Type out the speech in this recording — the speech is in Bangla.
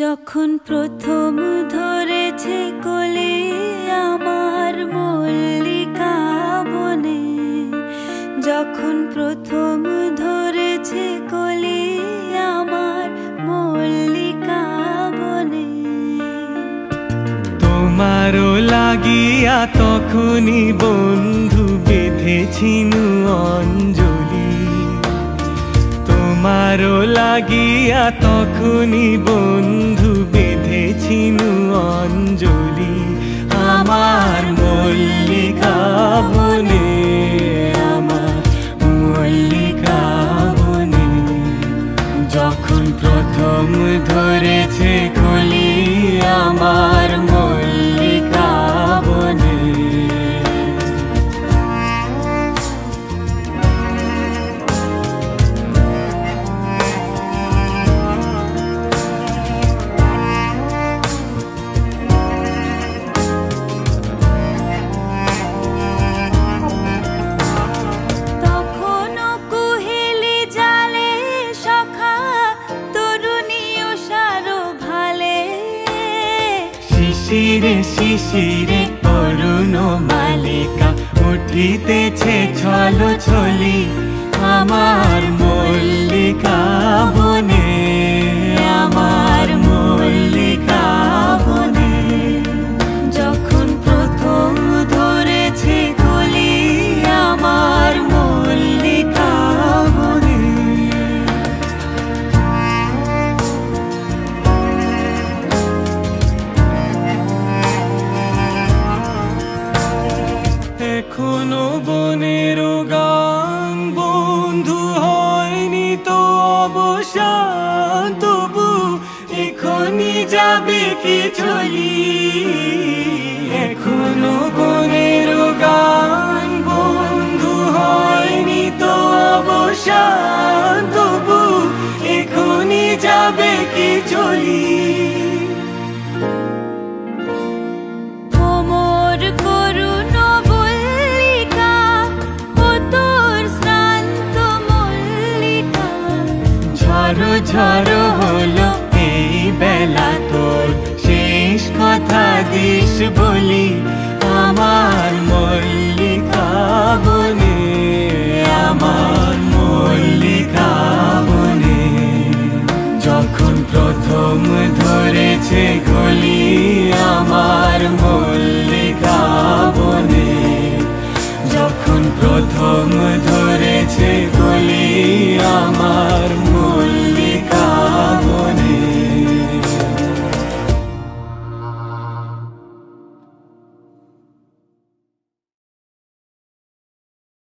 যখন প্রথম ধরেছে কোলে আমার মল্লিকা বনে, যখন প্রথম ধরেছে কোলে আমার মল্লিকা বনে। তোমারও লাগিয়া তখনই বন্ধু বেঁধেছিনু অঞ্জলি। তোমারও লাগিয়া তখনই বন্ধু বেঁধেছি নু অঞ্জলি আমার মল্লিকা বনে, আমার মল্লিকা বনে, যখন প্রথম ধরেছে শিশিরে শিশিরে অরুণ মালিকা উঠিতেছে ছল ছলি আমার এখনও বনের গান বন্ধু হয়নি তো অবসান, তবু এখনই যাবে কি চলি এখনও বনের গান বন্ধু হয়নি তো অবসান, তবু এখনই যাবে কি চলি আরও ঝড় হলো এই বেলা।